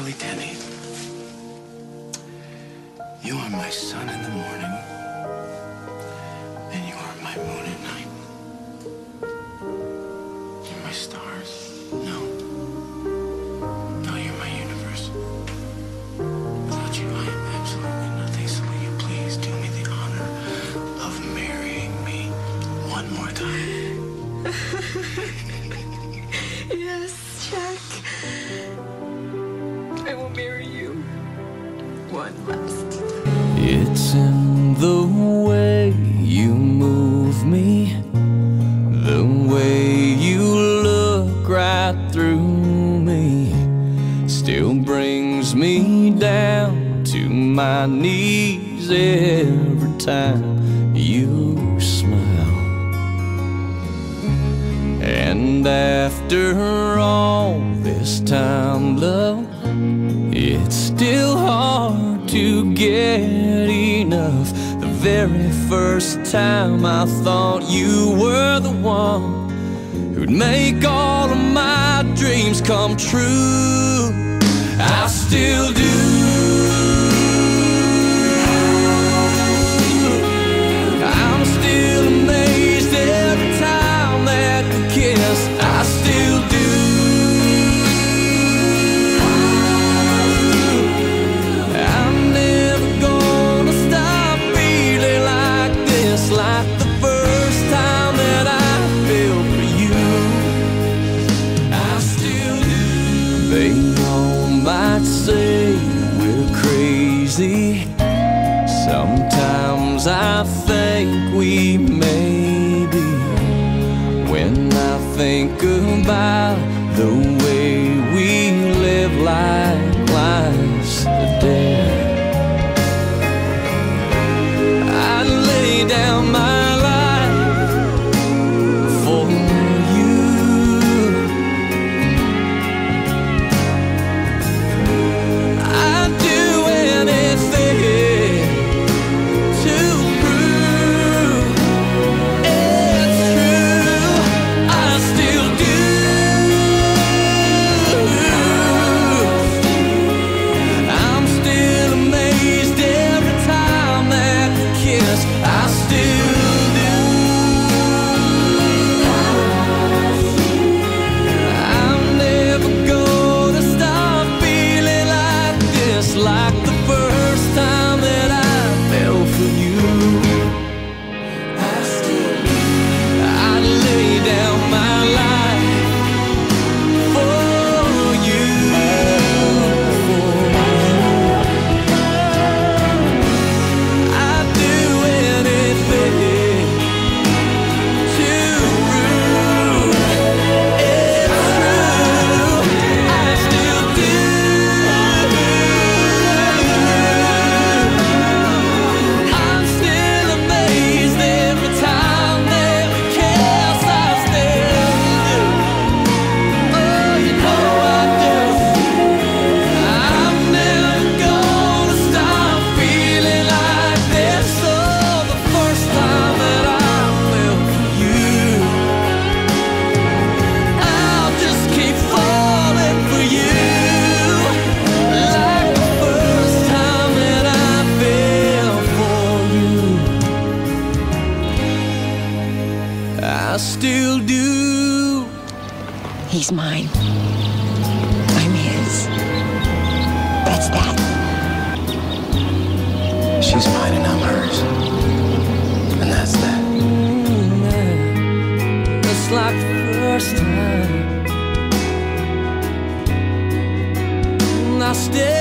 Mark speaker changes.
Speaker 1: Carly Tenney. You are my sun in the morning, and you are my moon at night. You're my stars. No. No, you're my universe. Without you, I am absolutely nothing, so will you please do me the honor of marrying me one more time?
Speaker 2: yes, Jack. One.
Speaker 3: It's in the way you move me, the way you look right through me, still brings me down to my knees every time you smile. And after all this time, love, it's still hard to get enough. The very first time I thought you were the one who'd make all of my dreams come true. I still do. They all might say we're crazy. Sometimes I think we may be. When I think about the way we live like still do.
Speaker 2: He's mine. I'm his. That's that.
Speaker 1: She's mine and I'm hers. And that's that.
Speaker 3: Just like the first time. I still